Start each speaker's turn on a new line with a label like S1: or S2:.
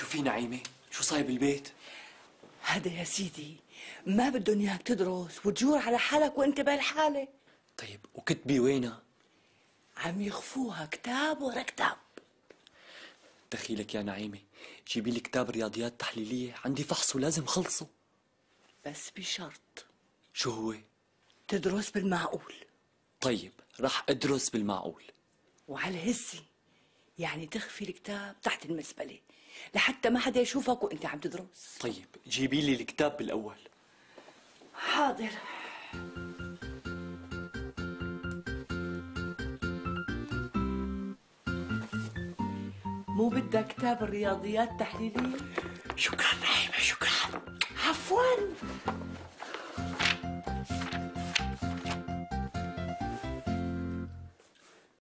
S1: شو في نعيمة؟ شو صاير بالبيت؟
S2: هذا يا سيدي ما بدهم إياك تدرس وتجور على حالك وأنت بهالحالة
S1: طيب وكتبي وينها؟
S2: عم يخفوها كتاب ورا كتاب
S1: دخيلك يا نعيمة جيبي لي كتاب رياضيات تحليلية عندي فحص ولازم خلصه
S2: بس بشرط
S1: شو هو؟
S2: تدرس بالمعقول
S1: طيب رح أدرس بالمعقول
S2: وعلى الهزة يعني تخفي الكتاب تحت المزبلة لحتى ما حدا يشوفك وانت عم تدرس.
S1: طيب جيبي لي الكتاب بالأول.
S2: حاضر. مو بدك كتاب الرياضيات التحليلية؟
S1: شكرا نعيمة شكرا.